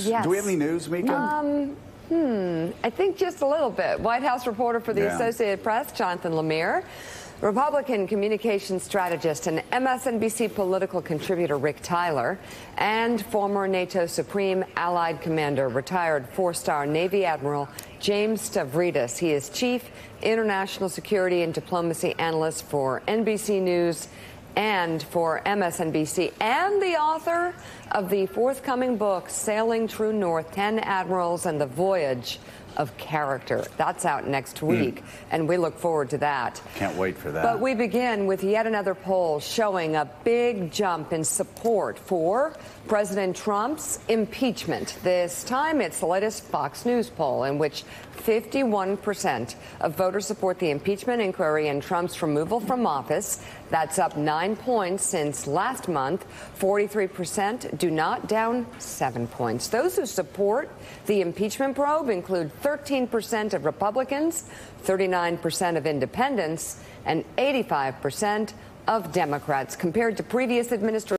Yes. Do we have any news, Mika? Um, hmm, I think just a little bit. White House reporter for the Yeah. Associated Press, Jonathan Lemire. Republican communications strategist and MSNBC political contributor Rick Tyler, and former NATO Supreme Allied Commander, retired four star Navy Admiral James Stavridis. He is Chief International Security and Diplomacy Analyst for NBC News and for MSNBC, and the author of the forthcoming book, Sailing True North 10 Admirals and the Voyage of Character. That's out next hmm. week, and we look forward to that. Can't wait for that. But we begin with yet another poll showing a big jump in support for President Trump's impeachment. This time it's the latest Fox News poll in which 51% of voters support the impeachment inquiry and Trump's removal from office. That's up nine points since last month. 43% do not, down seven points. Those who support the impeachment probe include 13% of Republicans, 39% of independents, and 85% of Democrats, compared to previous administrations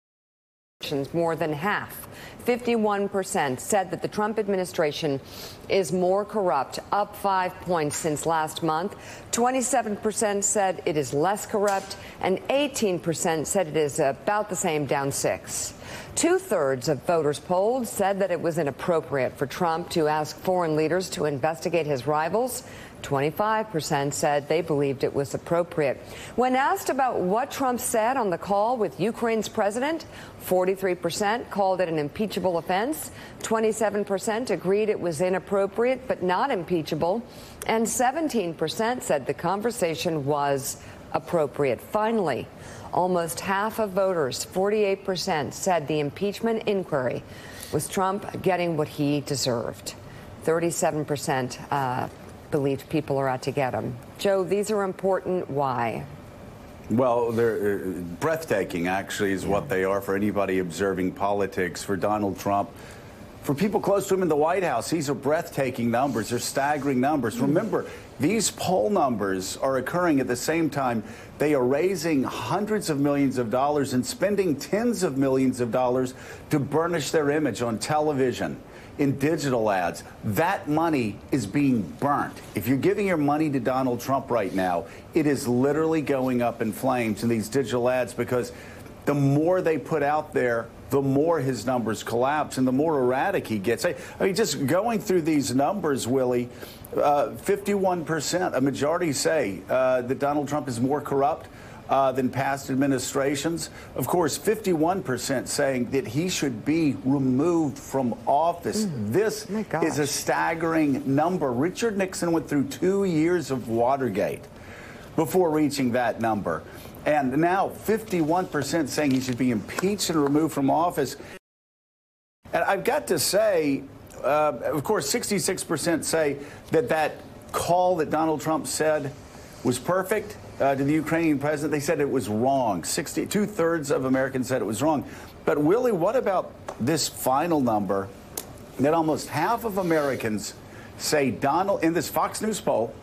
more than half. 51% said that the Trump administration is more corrupt, up five points since last month. 27% said it is less corrupt, and 18% said it is about the same, down six. Two thirds of voters polled said that it was inappropriate for Trump to ask foreign leaders to investigate his rivals. 25% said they believed it was appropriate. When asked about what Trump said on the call with Ukraine's president, 43% called it an impeachable offense, 27% agreed it was inappropriate but not impeachable, and 17% said the conversation was appropriate. Finally, almost half of voters, 48%, said the impeachment inquiry was Trump getting what he deserved. 37% uh, believed people are out to get him. Joe, these are important. Why? Well, they're uh, breathtaking, actually, is what they are for anybody observing politics. For Donald Trump, for people close to him in the White House, these are breathtaking numbers. They're staggering numbers. Hmm. Remember, these poll numbers are occurring at the same time they are raising hundreds of millions of dollars and spending tens of millions of dollars to burnish their image on television in digital ads. That money is being burnt. If you're giving your money to Donald Trump right now, it is literally going up in flames in these digital ads because the more they put out there, the more his numbers collapse and the more erratic he gets. I, I mean, just going through these numbers, Willie, uh, 51%, a majority say uh, that Donald Trump is more corrupt uh, than past administrations. Of course, 51% saying that he should be removed from office. This is a staggering number. Richard Nixon went through two years of Watergate before reaching that number. And now 51% saying he should be impeached and removed from office. And I've got to say, uh, of course, 66% say that that call that Donald Trump said was perfect uh, to the Ukrainian president. They said it was wrong. 60, two thirds of Americans said it was wrong. But Willie, what about this final number that almost half of Americans say Donald, in this Fox News poll,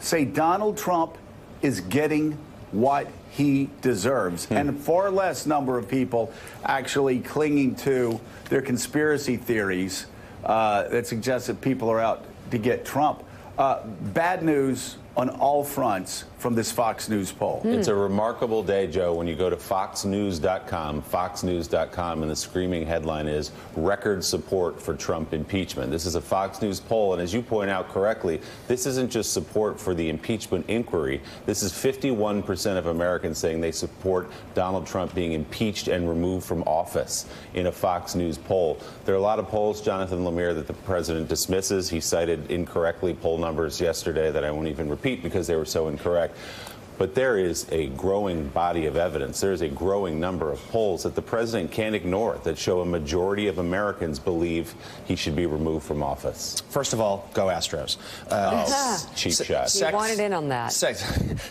say Donald Trump is getting what he deserves. And far less number of people actually clinging to their conspiracy theories uh, that suggest that people are out to get Trump. Uh, bad news on all fronts from this Fox News poll. Hmm. It's a remarkable day, Joe, when you go to foxnews.com, foxnews.com, and the screaming headline is record support for Trump impeachment. This is a Fox News poll, and as you point out correctly, this isn't just support for the impeachment inquiry. This is 51% of Americans saying they support Donald Trump being impeached and removed from office in a Fox News poll. There are a lot of polls, Jonathan Lemire, that the president dismisses. He cited incorrectly poll numbers yesterday that I won't even repeat because they were so incorrect. But there is a growing body of evidence. There is a growing number of polls that the president can't ignore that show a majority of Americans believe he should be removed from office. First of all, go Astros. Uh, Ah. Cheap Se- shot. se- You wanted in on that. sec-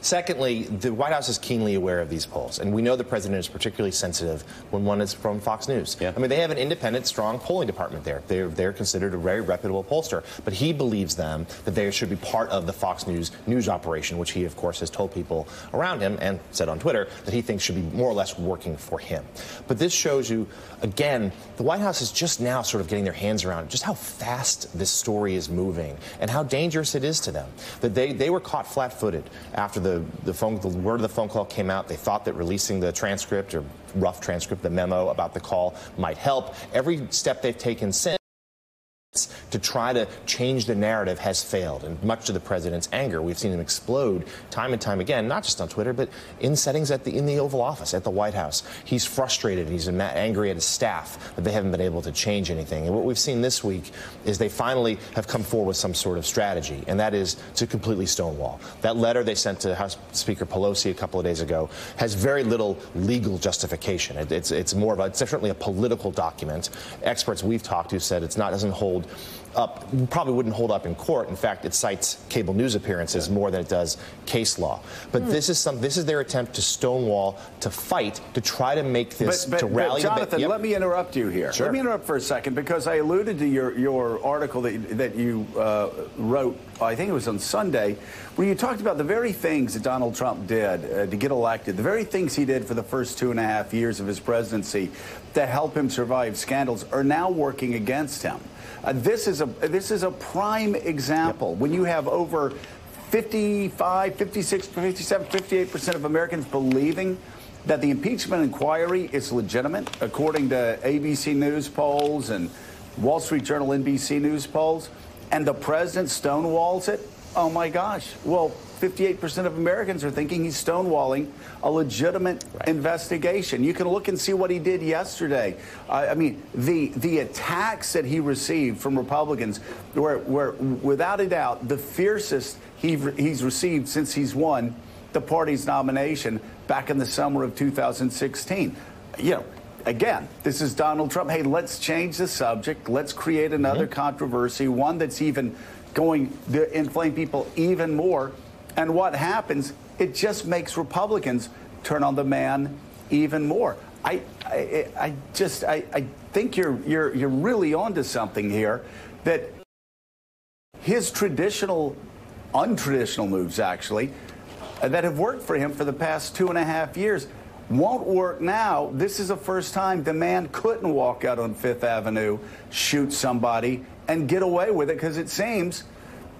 secondly, the White House is keenly aware of these polls, and we know the president is particularly sensitive when one is from Fox News. Yeah. I mean, they have an independent, strong polling department there. They're, they're considered a very reputable pollster, but he believes them that they should be part of the Fox News news operation, which he, of course, has told people people around him and said on Twitter that he thinks should be more or less working for him. But this shows you, again, the White House is just now sort of getting their hands around just how fast this story is moving and how dangerous it is to them. That they, they were caught flat footed after the, the, phone, the word of the phone call came out. They thought that releasing the transcript or rough transcript, the memo about the call might help. Every step they've taken since to try to change the narrative has failed. And much to the president's anger, we've seen him explode time and time again, not just on Twitter, but in settings at the, in the Oval Office, at the White House. He's frustrated. He's angry at his staff that they haven't been able to change anything. And what we've seen this week is they finally have come forward with some sort of strategy, and that is to completely stonewall. That letter they sent to House Speaker Pelosi a couple of days ago has very little legal justification. It, it's, it's more of a, it's definitely a political document. Experts we've talked to said it's not, doesn't hold hold up, probably wouldn't hold up in court. In fact, it cites cable news appearances more than it does case law. But mm. this is some, this is their attempt to stonewall, to fight, to try to make this, but, but, to rally. But Jonathan, yep. let me interrupt you here. Sure. Let me interrupt for a second because I alluded to your, your article that, that you uh, wrote, I think it was on Sunday, where you talked about the very things that Donald Trump did uh, to get elected, the very things he did for the first two and a half years of his presidency to help him survive scandals are now working against him. Uh, this is a this is a prime example. Yep. When you have over 55, 56, 57, 58 percent of Americans believing that the impeachment inquiry is legitimate, according to ABC News polls and Wall Street Journal, NBC News polls, and the president stonewalls it. Oh my gosh! Well, 58% of Americans are thinking he's stonewalling a legitimate right. investigation. You can look and see what he did yesterday. Uh, I mean, the the attacks that he received from Republicans were, were without a doubt the fiercest he, he's received since he's won the party's nomination back in the summer of 2016. You know, again, this is Donald Trump. Hey, let's change the subject. Let's create another mm-hmm. controversy, one that's even going to inflame people even more. And what happens, it just makes Republicans turn on the man even more. I, I, I just, I, I think you're, you're, you're really onto something here that his traditional, untraditional moves, actually, uh, that have worked for him for the past two and a half years won't work now. This is the first time the man couldn't walk out on Fifth Avenue, shoot somebody, and get away with it because it seems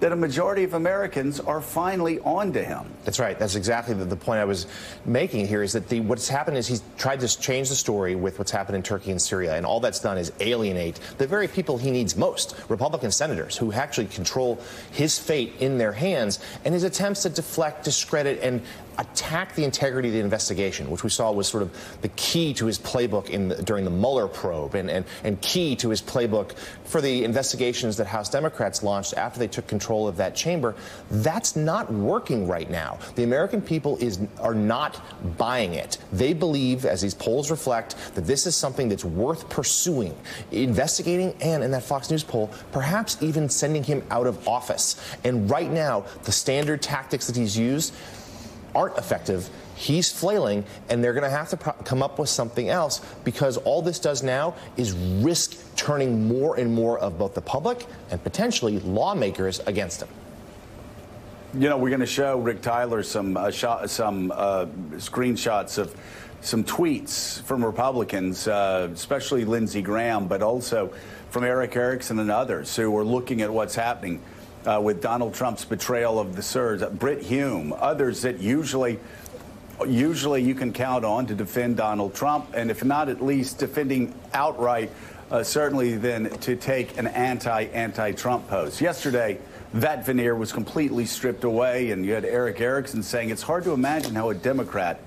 that a majority of Americans are finally on to him. That's right. That's exactly the, the point I was making here is that the, what's happened is he's tried to change the story with what's happened in Turkey and Syria, and all that's done is alienate the very people he needs most, Republican senators who actually control his fate in their hands, and his attempts to deflect, discredit, and attack the integrity of the investigation, which we saw was sort of the key to his playbook in the, during the Mueller probe and, and, and key to his playbook for the investigations that House Democrats launched after they took control of that chamber. That's not working right now. The American people is, are not buying it. They believe, as these polls reflect, that this is something that's worth pursuing, investigating, and in that Fox News poll, perhaps even sending him out of office. And right now, the standard tactics that he's used aren't effective. He's flailing, and they're going to have to come up with something else because all this does now is risk turning more and more of both the public and potentially lawmakers against him. You know, we're going to show Rick Tyler some uh, shot, some uh, screenshots of some tweets from Republicans, uh, especially Lindsey Graham, but also from Erick Erickson and others who are looking at what's happening uh, with Donald Trump's betrayal of the Kurds, Brit Hume, others that usually usually you can count on to defend Donald Trump, and if not at least defending outright, uh, certainly then to take an anti-anti-Trump pose. Yesterday, that veneer was completely stripped away, and you had Erick Erickson saying it's hard to imagine how a Democrat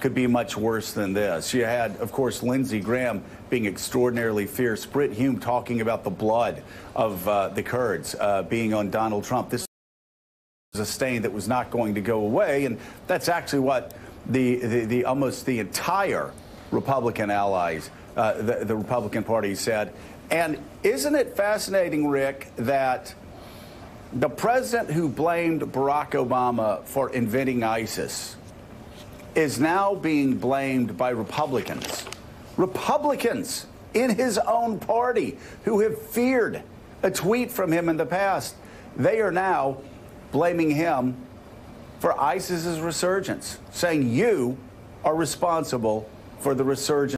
could be much worse than this. You had, of course, Lindsey Graham being extraordinarily fierce, Brit Hume talking about the blood of uh, the Kurds uh, being on Donald Trump. This was a stain that was not going to go away, and that's actually what the, the, the almost the entire Republican allies, uh, the, the Republican Party said. And isn't it fascinating, Rick, that the president who blamed Barack Obama for inventing ISIS is now being blamed by Republicans. Republicans in his own party who have feared a tweet from him in the past. They are now blaming him for ISIS's resurgence, saying you are responsible for the resurgence.